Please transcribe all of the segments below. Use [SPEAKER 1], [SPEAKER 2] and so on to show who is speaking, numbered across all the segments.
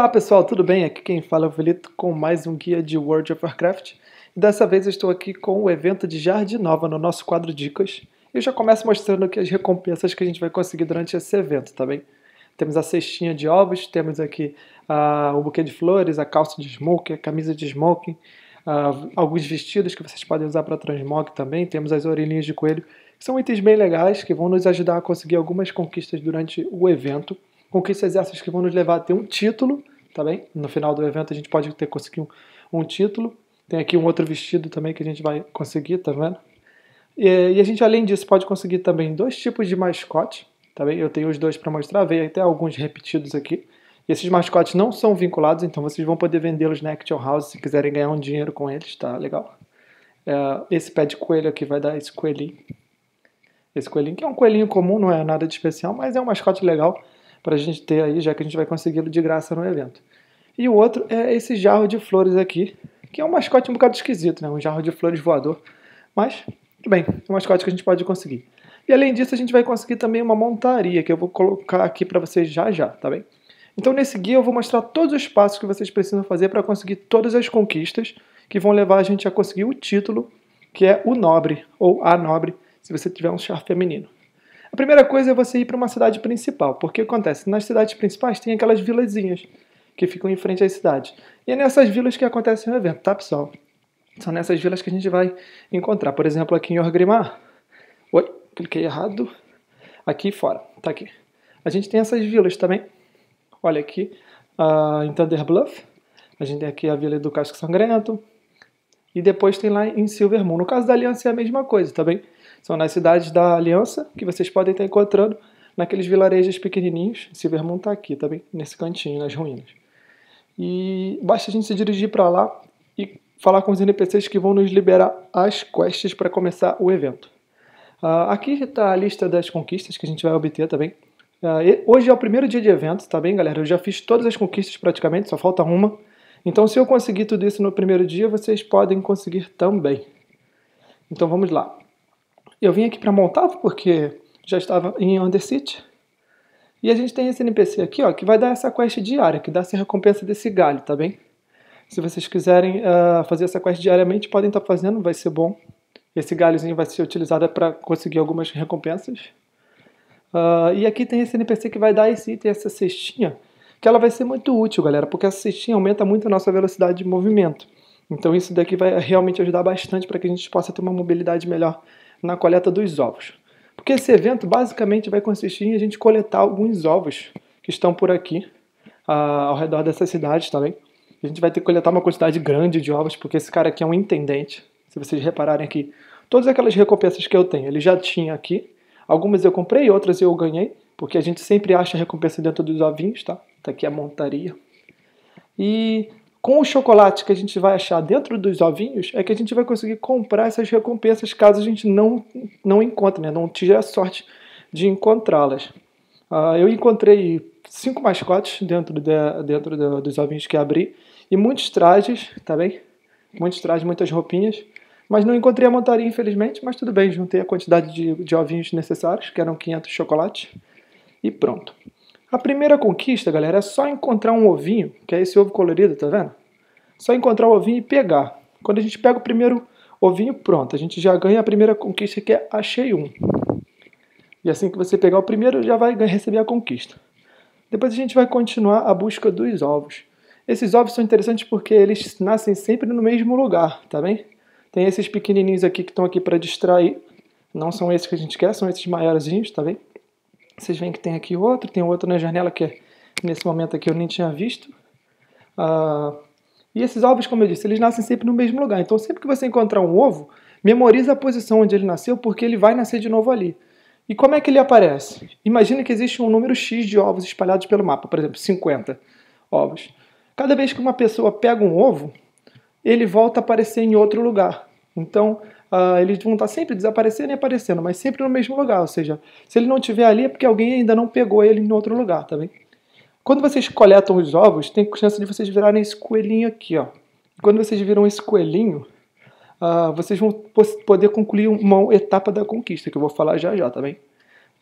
[SPEAKER 1] Olá pessoal, tudo bem? Aqui quem fala é o Velito com mais um guia de World of Warcraft. E dessa vez eu estou aqui com o evento de Jardim Nova no nosso quadro Dicas. Eu já começo mostrando aqui as recompensas que a gente vai conseguir durante esse evento, tá bem? Temos a cestinha de ovos, temos aqui uh, o buquê de flores, a calça de smoking, a camisa de smoking, uh, alguns vestidos que vocês podem usar para transmog também, temos as orelhinhas de coelho, que são itens bem legais que vão nos ajudar a conseguir algumas conquistas durante o evento conquistas essas que vão nos levar a ter um título, tá bem? No final do evento a gente pode ter conseguido um, um título. Tem aqui um outro vestido também que a gente vai conseguir, tá vendo? E, e, a gente, além disso, pode conseguir também dois tipos de mascote, tá bem? Eu tenho os dois para mostrar, veio até alguns repetidos aqui. E esses mascotes não são vinculados, então vocês vão poder vendê-los na Action House se quiserem ganhar um dinheiro com eles, tá legal? É, esse pé de coelho aqui vai dar esse coelhinho. Esse coelhinho, que é um coelhinho comum, não é nada de especial, mas é um mascote legal para a gente ter aí, já que a gente vai consegui-lo de graça no evento. E o outro é esse jarro de flores aqui, que é um mascote um bocado esquisito, né? Um jarro de flores voador. Mas, tudo bem, é um mascote que a gente pode conseguir. E além disso, a gente vai conseguir também uma montaria, que eu vou colocar aqui para vocês já já, tá bem? Então, nesse guia, eu vou mostrar todos os passos que vocês precisam fazer para conseguir todas as conquistas que vão levar a gente a conseguir o título, que é o nobre, ou a nobre, se você tiver um char feminino. A primeira coisa é você ir para uma cidade principal, porque acontece, nas cidades principais tem aquelas vilazinhas que ficam em frente às cidades. E é nessas vilas que acontece o evento, tá pessoal? São nessas vilas que a gente vai encontrar. Por exemplo, aqui em Orgrimmar. Oi, cliquei errado. Aqui fora, tá aqui. A gente tem essas vilas também. Olha aqui, uh, em Thunder Bluff. A gente tem aqui a Vila do Casco Sangrento. E depois tem lá em Silvermoon. No caso da Aliança é a mesma coisa, tá bem? São nas cidades da Aliança que vocês podem estar encontrando naqueles vilarejos pequenininhos. Silvermoon está aqui, tá bem? Nesse cantinho, nas ruínas. E basta a gente se dirigir para lá e falar com os NPCs que vão nos liberar as quests para começar o evento. Uh, aqui está a lista das conquistas que a gente vai obter também. Uh, hoje é o primeiro dia de evento, tá bem, galera? Eu já fiz todas as conquistas praticamente, só falta uma. Então, se eu conseguir tudo isso no primeiro dia, vocês podem conseguir também. Então, vamos lá. Eu vim aqui para Montavo porque já estava em Undercity. E a gente tem esse NPC aqui, ó, que vai dar essa quest diária, que dá essa recompensa desse galho, tá bem? Se vocês quiserem uh, fazer essa quest diariamente, podem estar tá fazendo, vai ser bom. Esse galhozinho vai ser utilizado para conseguir algumas recompensas. Uh, e aqui tem esse NPC que vai dar esse item, essa cestinha, que ela vai ser muito útil, galera, porque essa cestinha aumenta muito a nossa velocidade de movimento. Então isso daqui vai realmente ajudar bastante para que a gente possa ter uma mobilidade melhor na coleta dos ovos. Porque esse evento basicamente vai consistir em a gente coletar alguns ovos que estão por aqui, uh, ao redor dessa cidade também. A gente vai ter que coletar uma quantidade grande de ovos, porque esse cara aqui é um intendente. Se vocês repararem aqui, todas aquelas recompensas que eu tenho, ele já tinha aqui. Algumas eu comprei, outras eu ganhei, porque a gente sempre acha recompensa dentro dos ovinhos, tá? Tá aqui a montaria. E com o chocolate que a gente vai achar dentro dos ovinhos, é que a gente vai conseguir comprar essas recompensas caso a gente não, não encontre, né? não tive a sorte de encontrá-las. Uh, eu encontrei cinco mascotes dentro, de, dentro de, dos ovinhos que abri e muitos trajes, tá bem? Muitos trajes, muitas roupinhas. Mas não encontrei a montaria, infelizmente, mas tudo bem, juntei a quantidade de, de ovinhos necessários, que eram 500 chocolates, e pronto. A primeira conquista, galera, é só encontrar um ovinho, que é esse ovo colorido, tá vendo? Só encontrar o ovinho e pegar. Quando a gente pega o primeiro ovinho, pronto, a gente já ganha a primeira conquista, que é achei um. E assim que você pegar o primeiro, já vai receber a conquista. Depois a gente vai continuar a busca dos ovos. Esses ovos são interessantes porque eles nascem sempre no mesmo lugar, tá bem? Tem esses pequenininhos aqui que estão aqui para distrair. Não são esses que a gente quer, são esses maiorzinhos, tá bem? Vocês veem que tem aqui outro, tem outro na janela que nesse momento aqui eu nem tinha visto. Uh, e esses ovos, como eu disse, eles nascem sempre no mesmo lugar. Então, sempre que você encontrar um ovo, memoriza a posição onde ele nasceu, porque ele vai nascer de novo ali. E como é que ele aparece? Imagina que existe um número X de ovos espalhados pelo mapa, por exemplo, 50 ovos. Cada vez que uma pessoa pega um ovo, ele volta a aparecer em outro lugar. Então, uh, eles vão estar sempre desaparecendo e aparecendo, mas sempre no mesmo lugar. Ou seja, se ele não estiver ali é porque alguém ainda não pegou ele em outro lugar, tá bem? Quando vocês coletam os ovos, tem chance de vocês virarem esse coelhinho aqui, ó. Quando vocês viram esse coelhinho, uh, vocês vão poder concluir uma etapa da conquista, que eu vou falar já já, tá bem?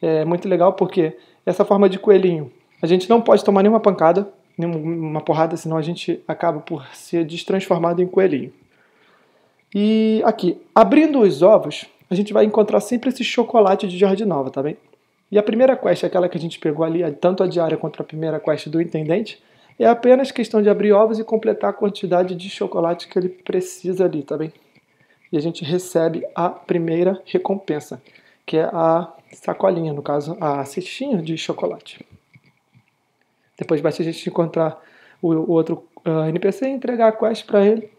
[SPEAKER 1] É muito legal porque essa forma de coelhinho, a gente não pode tomar nenhuma pancada, uma porrada, senão a gente acaba por ser destransformado em coelhinho. E aqui, abrindo os ovos, a gente vai encontrar sempre esse chocolate de Jardim Nova, tá bem? E a primeira quest, aquela que a gente pegou ali, tanto a diária quanto a primeira quest do intendente, é apenas questão de abrir ovos e completar a quantidade de chocolate que ele precisa ali, tá bem? E a gente recebe a primeira recompensa, que é a sacolinha, no caso, a cestinha de chocolate. Depois basta a gente encontrar o, outro ah, NPC, entregar a quest para ele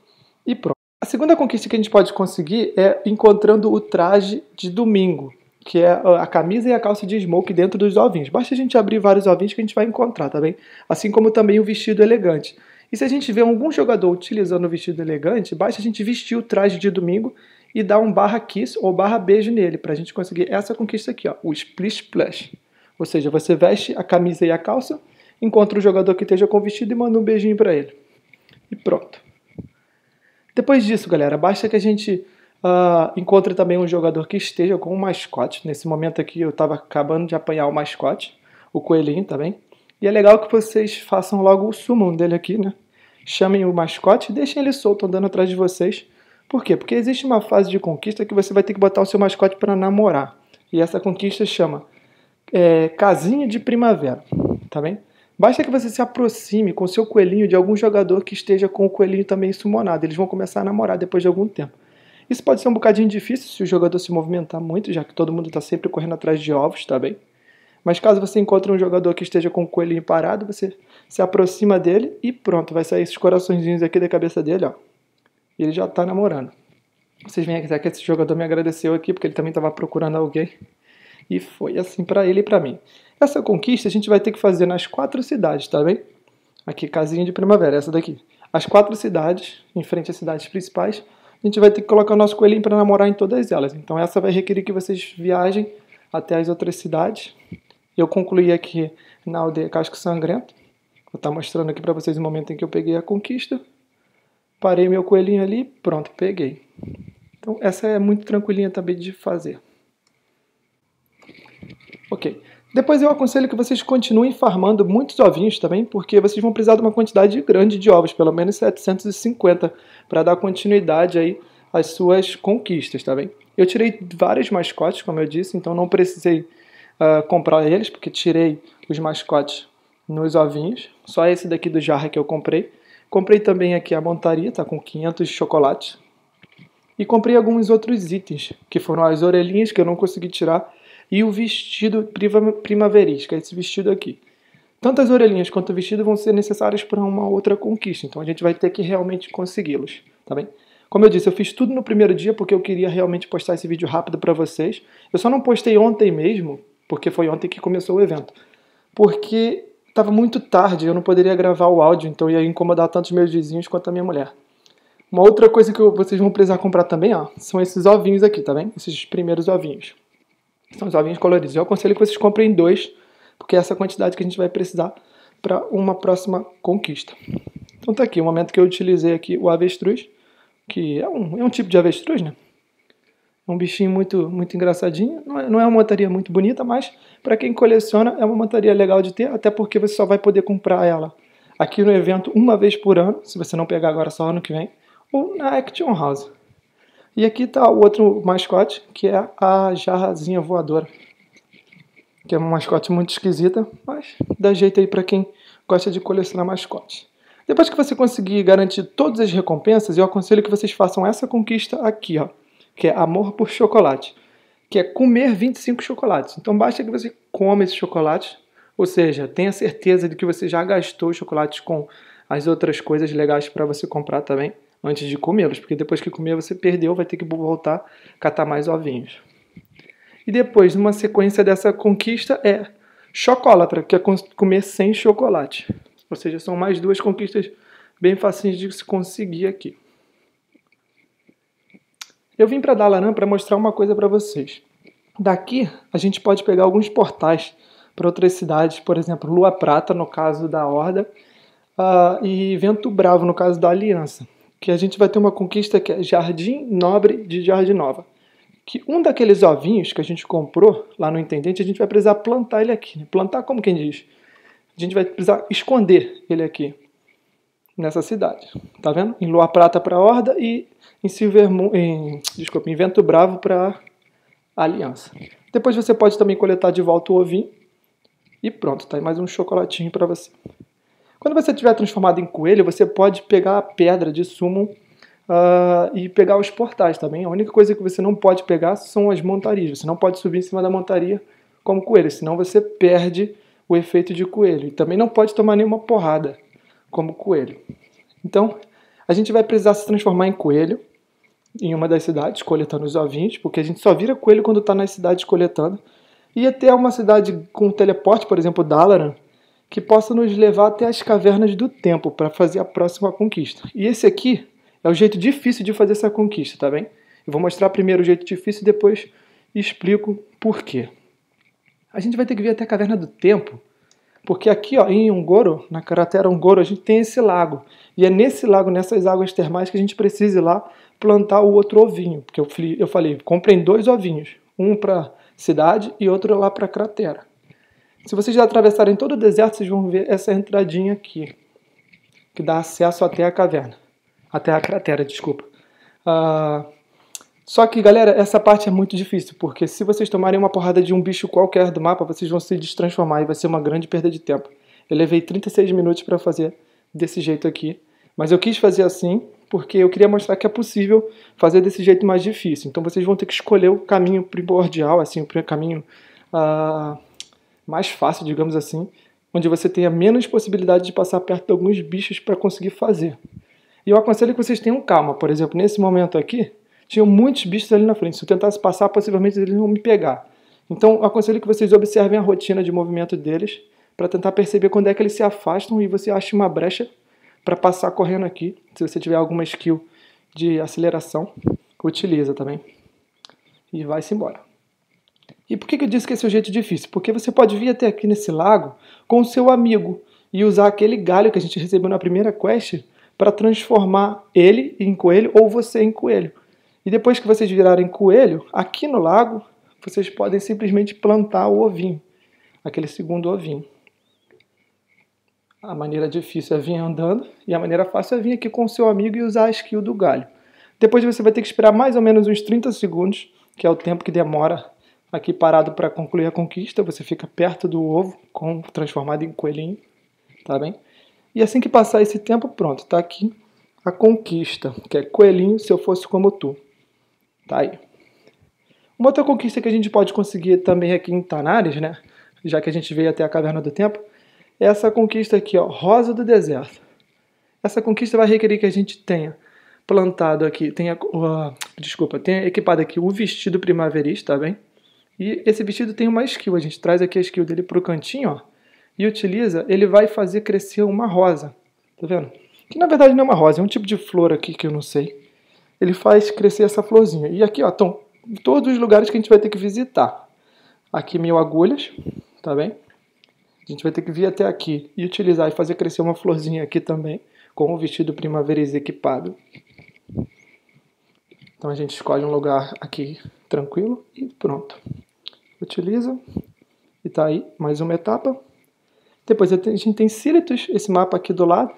[SPEAKER 1] e pronto. Segunda conquista que a gente pode conseguir é encontrando o traje de domingo, que é a camisa e a calça de smoke dentro dos ovinhos. Basta a gente abrir vários ovinhos que a gente vai encontrar, tá bem? Assim como também o vestido elegante. E se a gente vê algum jogador utilizando o vestido elegante, basta a gente vestir o traje de domingo e dar um barra kiss ou barra beijo nele, para a gente conseguir essa conquista aqui, ó, o splish splash. Ou seja, você veste a camisa e a calça, encontra o jogador que esteja com o vestido e manda um beijinho para ele. E pronto. Depois disso, galera, basta que a gente Uh, encontre também um jogador que esteja com um mascote. Nesse momento aqui eu estava acabando de apanhar o mascote, o coelhinho também. E é legal que vocês façam logo o summon dele aqui, né? Chamem o mascote e deixem ele solto andando atrás de vocês. Por quê? Porque existe uma fase de conquista que você vai ter que botar o seu mascote para namorar. E essa conquista chama é, Casinha de Primavera, tá bem? Basta que você se aproxime com seu coelhinho de algum jogador que esteja com o coelhinho também summonado. Eles vão começar a namorar depois de algum tempo. Isso pode ser um bocadinho difícil se o jogador se movimentar muito, já que todo mundo está sempre correndo atrás de ovos, tá bem? Mas caso você encontre um jogador que esteja com o coelhinho parado, você se aproxima dele e pronto, vai sair esses coraçõezinhos aqui da cabeça dele, ó. E ele já está namorando. Vocês veem aqui que esse jogador me agradeceu aqui, porque ele também estava procurando alguém. E foi assim para ele e para mim. Essa conquista a gente vai ter que fazer nas quatro cidades, tá bem? Aqui, casinha de primavera, essa daqui. As quatro cidades, em frente às cidades principais, a gente vai ter que colocar o nosso coelhinho para namorar em todas elas. Então essa vai requerer que vocês viajem até as outras cidades. Eu concluí aqui na aldeia Casco Sangrento. Vou estar tá mostrando aqui para vocês o momento em que eu peguei a conquista. Parei meu coelhinho ali, pronto, peguei. Então essa é muito tranquilinha também de fazer. Ok. Depois eu aconselho que vocês continuem farmando muitos ovinhos também, porque vocês vão precisar de uma quantidade grande de ovos, pelo menos 750, para dar continuidade aí às suas conquistas, tá bem? Eu tirei vários mascotes, como eu disse, então não precisei uh, comprar eles, porque tirei os mascotes nos ovinhos. Só esse daqui do jarra que eu comprei. Comprei também aqui a montaria, tá com 500 chocolates. E comprei alguns outros itens, que foram as orelhinhas que eu não consegui tirar e o vestido primaverístico, esse vestido aqui. Tanto as orelhinhas quanto o vestido vão ser necessários para uma outra conquista, então a gente vai ter que realmente consegui-los, tá bem? Como eu disse, eu fiz tudo no primeiro dia porque eu queria realmente postar esse vídeo rápido para vocês. Eu só não postei ontem mesmo, porque foi ontem que começou o evento. Porque estava muito tarde, eu não poderia gravar o áudio, então ia incomodar tanto os meus vizinhos quanto a minha mulher. Uma outra coisa que vocês vão precisar comprar também, ó, são esses ovinhos aqui, tá bem? Esses primeiros ovinhos. São os ovinhos coloridos. Eu aconselho que vocês comprem dois, porque é essa quantidade que a gente vai precisar para uma próxima conquista. Então tá aqui o momento que eu utilizei aqui o avestruz, que é um, é um tipo de avestruz, né? É um bichinho muito, muito engraçadinho. Não é, não é uma montaria muito bonita, mas para quem coleciona é uma montaria legal de ter, até porque você só vai poder comprar ela aqui no evento uma vez por ano, se você não pegar agora só ano que vem, ou na Action House. E aqui está o outro mascote, que é a jarrazinha voadora. Que é uma mascote muito esquisita, mas dá jeito aí para quem gosta de colecionar mascotes. Depois que você conseguir garantir todas as recompensas, eu aconselho que vocês façam essa conquista aqui, ó, que é amor por chocolate, que é comer 25 chocolates. Então basta que você coma esse chocolate, ou seja, tenha certeza de que você já gastou chocolates com as outras coisas legais para você comprar também antes de comê-los, porque depois que comer você perdeu, vai ter que voltar a catar mais ovinhos. E depois, uma sequência dessa conquista é chocolatra, que é comer sem chocolate. Ou seja, são mais duas conquistas bem fáceis de se conseguir aqui. Eu vim para Dalaran para mostrar uma coisa para vocês. Daqui a gente pode pegar alguns portais para outras cidades, por exemplo, Lua Prata, no caso da Horda, uh, e Vento Bravo, no caso da Aliança que a gente vai ter uma conquista que é Jardim Nobre de Jardim Nova. Que um daqueles ovinhos que a gente comprou lá no Intendente, a gente vai precisar plantar ele aqui. Né? Plantar como quem diz? a gente vai precisar esconder ele aqui, nessa cidade. Tá vendo? Em Lua Prata para Horda e em Silver Moon, em, desculpa, em Vento Bravo para Aliança. Depois você pode também coletar de volta o ovinho e pronto, tá aí mais um chocolatinho para você. Quando você estiver transformado em coelho, você pode pegar a pedra de sumo uh, e pegar os portais também. A única coisa que você não pode pegar são as montarias. Você não pode subir em cima da montaria como coelho, senão você perde o efeito de coelho. E também não pode tomar nenhuma porrada como coelho. Então, a gente vai precisar se transformar em coelho em uma das cidades, coletando os ovinhos, porque a gente só vira coelho quando está nas cidades coletando. E até uma cidade com teleporte, por exemplo, Dalaran, que possa nos levar até as cavernas do tempo para fazer a próxima conquista. E esse aqui é o jeito difícil de fazer essa conquista, tá bem? Eu vou mostrar primeiro o jeito difícil e depois explico por quê. A gente vai ter que vir até a caverna do tempo, porque aqui ó, em Ungoro, na cratera Ungoro, a gente tem esse lago. E é nesse lago, nessas águas termais, que a gente precisa ir lá plantar o outro ovinho. Porque eu, eu falei, comprem dois ovinhos. Um para cidade e outro lá para a cratera. Se vocês atravessarem todo o deserto, vocês vão ver essa entradinha aqui, que dá acesso até a caverna. Até a cratera, desculpa. Uh, só que, galera, essa parte é muito difícil, porque se vocês tomarem uma porrada de um bicho qualquer do mapa, vocês vão se destransformar e vai ser uma grande perda de tempo. Eu levei 36 minutos para fazer desse jeito aqui, mas eu quis fazer assim porque eu queria mostrar que é possível fazer desse jeito mais difícil. Então vocês vão ter que escolher o caminho primordial, assim, o caminho uh, mais fácil, digamos assim, onde você tenha menos possibilidade de passar perto de alguns bichos para conseguir fazer. E eu aconselho que vocês tenham calma. Por exemplo, nesse momento aqui, tinham muitos bichos ali na frente. Se eu tentasse passar, possivelmente eles vão me pegar. Então, eu aconselho que vocês observem a rotina de movimento deles para tentar perceber quando é que eles se afastam e você acha uma brecha para passar correndo aqui. Se você tiver alguma skill de aceleração, utiliza também. E vai-se embora. E por que eu disse que esse é o jeito difícil? Porque você pode vir até aqui nesse lago com o seu amigo e usar aquele galho que a gente recebeu na primeira quest para transformar ele em coelho ou você em coelho. E depois que vocês virarem coelho, aqui no lago, vocês podem simplesmente plantar o ovinho, aquele segundo ovinho. A maneira difícil é vir andando e a maneira fácil é vir aqui com o seu amigo e usar a skill do galho. Depois você vai ter que esperar mais ou menos uns 30 segundos, que é o tempo que demora aqui parado para concluir a conquista. Você fica perto do ovo, com, transformado em coelhinho, tá bem? E assim que passar esse tempo, pronto, tá aqui a conquista, que é coelhinho se eu fosse como tu. Tá aí. Uma outra conquista que a gente pode conseguir também aqui em Tanares, né? Já que a gente veio até a Caverna do Tempo, é essa conquista aqui, ó, Rosa do Deserto. Essa conquista vai requerer que a gente tenha plantado aqui, tenha, uh, desculpa, tenha equipado aqui o vestido primaverista, tá bem? E esse vestido tem uma skill, a gente traz aqui a skill dele pro cantinho, ó, e utiliza, ele vai fazer crescer uma rosa, tá vendo? Que na verdade não é uma rosa, é um tipo de flor aqui que eu não sei ele faz crescer essa florzinha. E aqui, ó, estão todos os lugares que a gente vai ter que visitar. Aqui mil agulhas, tá bem? A gente vai ter que vir até aqui e utilizar e fazer crescer uma florzinha aqui também, com o vestido primavera equipado. Então a gente escolhe um lugar aqui tranquilo e pronto. Utiliza e tá aí mais uma etapa. Depois a gente tem Sílitos, esse mapa aqui do lado,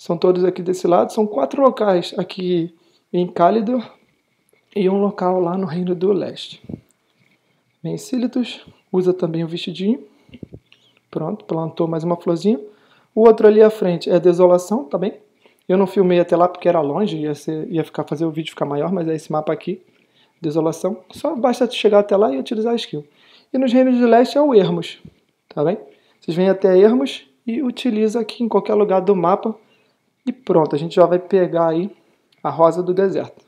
[SPEAKER 1] são todos aqui desse lado. São quatro locais aqui em Cálidor e um local lá no Reino do Leste. Vem Sílitos, usa também o vestidinho. Pronto, plantou mais uma florzinha. O outro ali à frente é Desolação, tá bem? Eu não filmei até lá porque era longe, ia, ser, ia ficar, fazer o vídeo ficar maior, mas é esse mapa aqui, Desolação. Só basta chegar até lá e utilizar a skill. E nos Reinos do Leste é o Ermos, tá bem? Vocês vêm até Ermos e utiliza aqui em qualquer lugar do mapa e pronto, a gente já vai pegar aí a rosa do deserto.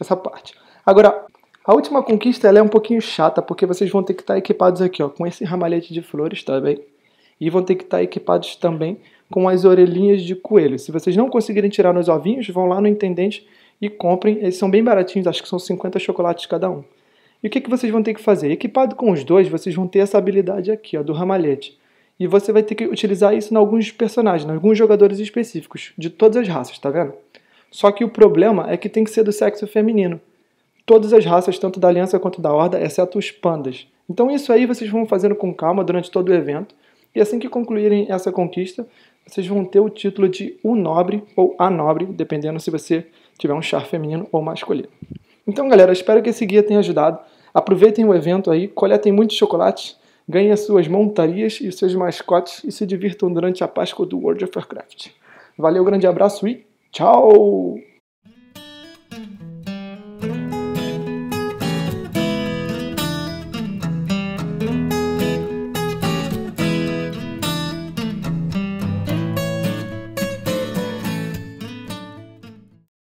[SPEAKER 1] Essa parte. Agora, a última conquista ela é um pouquinho chata, porque vocês vão ter que estar equipados aqui, ó, com esse ramalhete de flores, tá bem? E vão ter que estar equipados também com as orelhinhas de coelho. Se vocês não conseguirem tirar nos ovinhos, vão lá no intendente e comprem. Eles são bem baratinhos, acho que são 50 chocolates cada um. E o que, que vocês vão ter que fazer? Equipado com os dois, vocês vão ter essa habilidade aqui, ó, do ramalhete. E você vai ter que utilizar isso em alguns personagens, em alguns jogadores específicos, de todas as raças, tá vendo? Só que o problema é que tem que ser do sexo feminino. Todas as raças, tanto da Aliança quanto da Horda, exceto os pandas. Então isso aí vocês vão fazendo com calma durante todo o evento. E assim que concluírem essa conquista, vocês vão ter o título de um nobre ou a nobre, dependendo se você tiver um char feminino ou masculino. Então, galera, espero que esse guia tenha ajudado. Aproveitem o evento aí, coletem muitos chocolates, ganhem as suas montarias e os seus mascotes e se divirtam durante a Páscoa do World of Warcraft. Valeu, grande abraço e tchau!